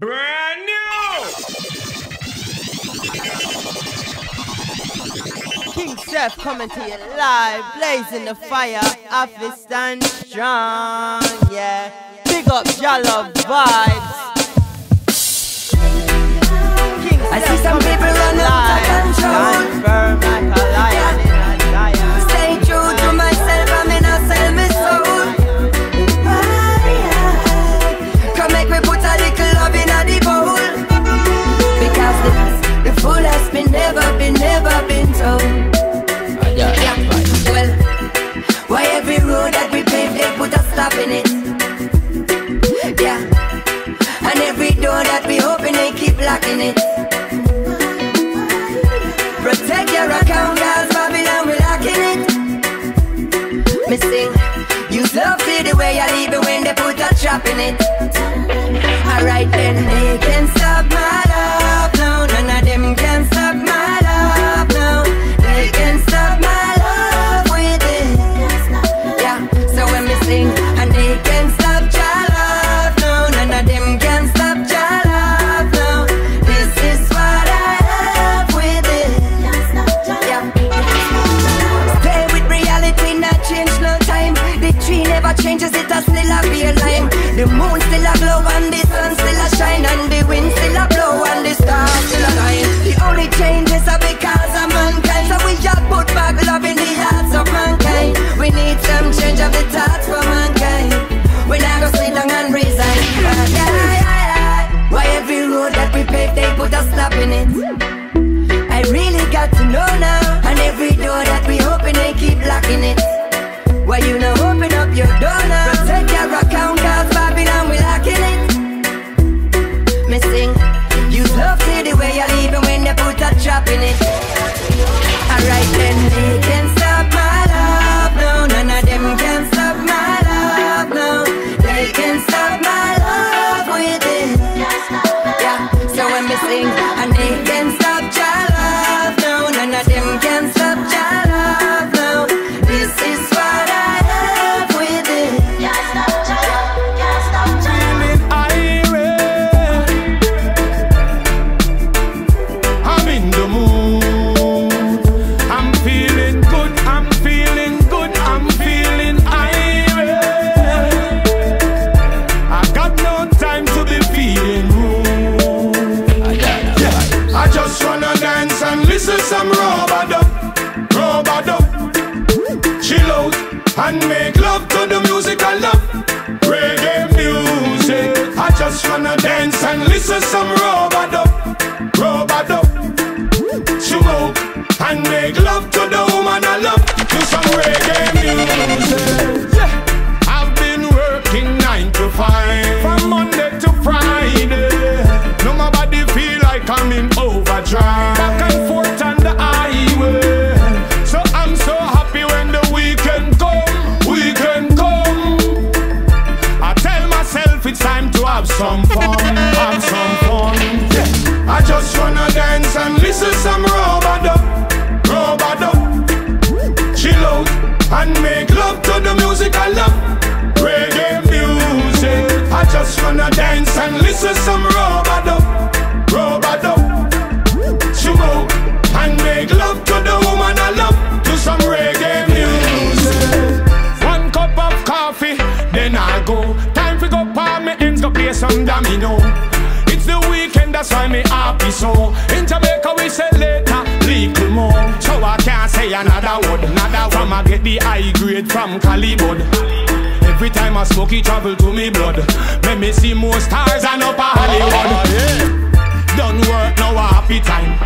brand new. King Seth coming to you live, blazing the fire, office stand strong, yeah. Big up Jalo vibes. King I see some people on out of control. Confirm like a lion. dropping it. Alright then. living it. I really got to know now. And every door that we open, they keep locking it. Why you know? time to have some fun, have some fun. Yeah. I just wanna dance and listen some robot robot. Chill out and make love to the music I love, reggae music. I just wanna dance and listen some robot up, robot. Chill out and make love. Why me happy so. In Jamaica we say later Little more. So I can't say another word. Another one I get the high grade from Collie Buddz Every time I smoke it travel to me blood. Make me see more stars and upper Hollywood. Oh, yeah. Done work now a happy time.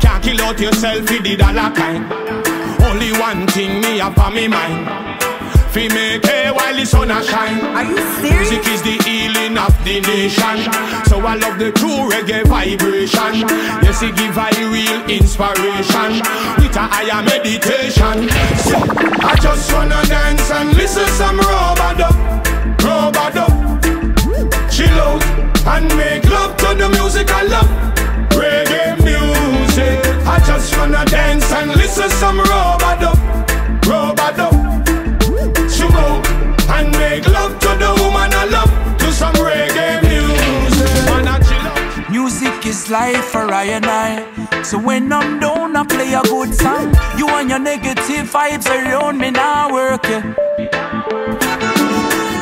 Can't kill out yourself with the dollar kind Only one thing me have on me mind. Fee make it till sun a shine. Are you serious? Music is the healing of the nation. So I love the true reggae vibration. Yes, it give I real inspiration. With a higher meditation. Music is life for I and I. So when I'm down, I play a good song. You and your negative vibes around me now work. Yeah.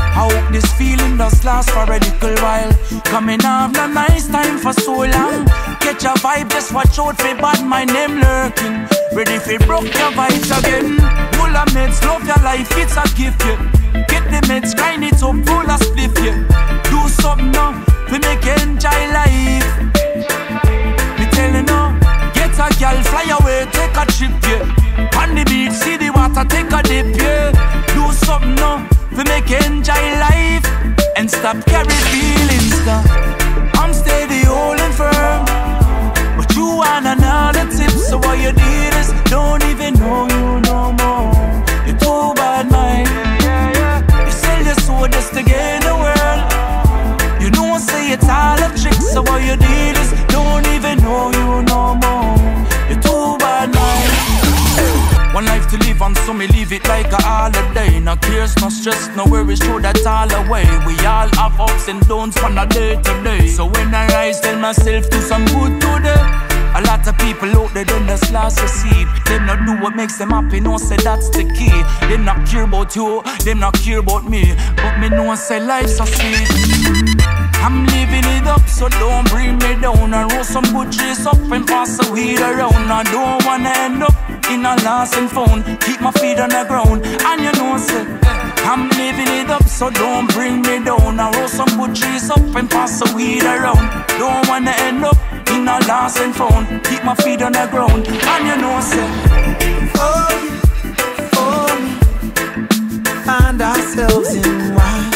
I hope this feeling does last for a little while. Coming off the nice time for so long. Catch a vibe, just watch out for bad my name lurking. Ready for broke your vibes again. Full of meds, love your life, it's a gift, yeah. Get the meds, grind it up, full of spliff, yeah. Do something now, we make enjoy life. Away, take a trip, yeah. On the beach, see the water, take a dip, yeah. Do something now, we make enjoy life. And stop carry feelings now. Stress, no worries, throw that all away. We all have ups and downs from a day to day. So when I rise, tell myself do some good today. A lot of people out there don't just lost receive. Them not do what makes them happy, no say that's the key. Them not care about you, them not care about me. But me know say life's so sweet. I'm living it up, so don't bring me down. And roll some good trees up and pass the weed around. I don't wanna end up in a lost and found. Keep my feet on the ground, and you know, say, eh, I'm living it up, so don't bring me down. I roll some good trees up and pass the weed around. Don't wanna end up in a lost and found. Keep my feet on the ground, and you know, you, for me, find ourselves in wow,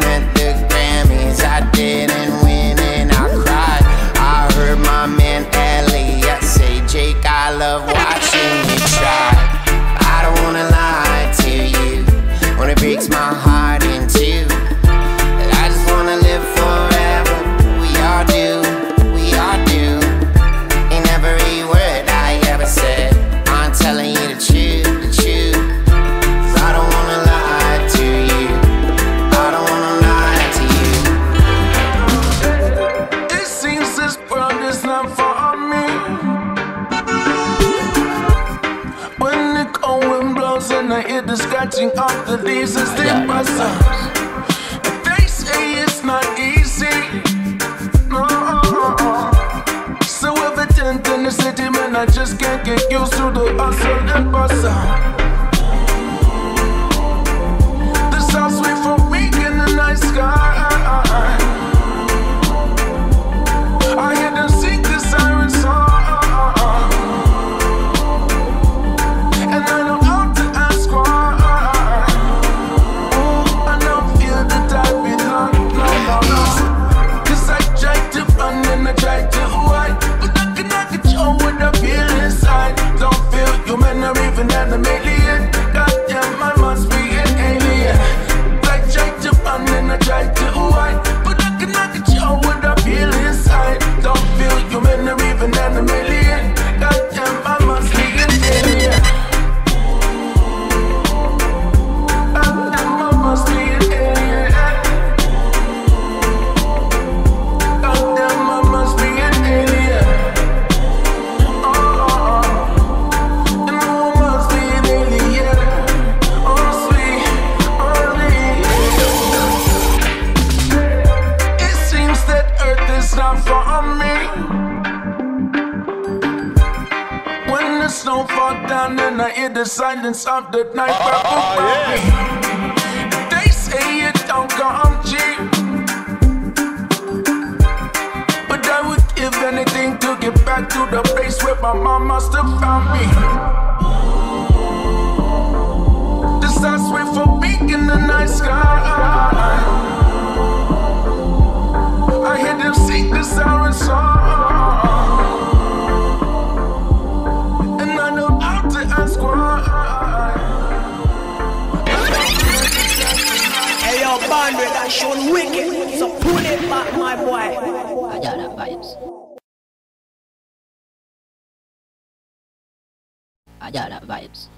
climate I just can't get used to the hustle and bustle. The south sweet for me in the night sky. The silence of the night. Uh, yeah. They say it don't come cheap. But I would give anything to get back to the place where my mom must have found me. The stars wait for me in the night sky. I hear them sing the siren song. Yo, band with that shown wicked. So pull it back, my boy. I got that vibes. I got that vibes.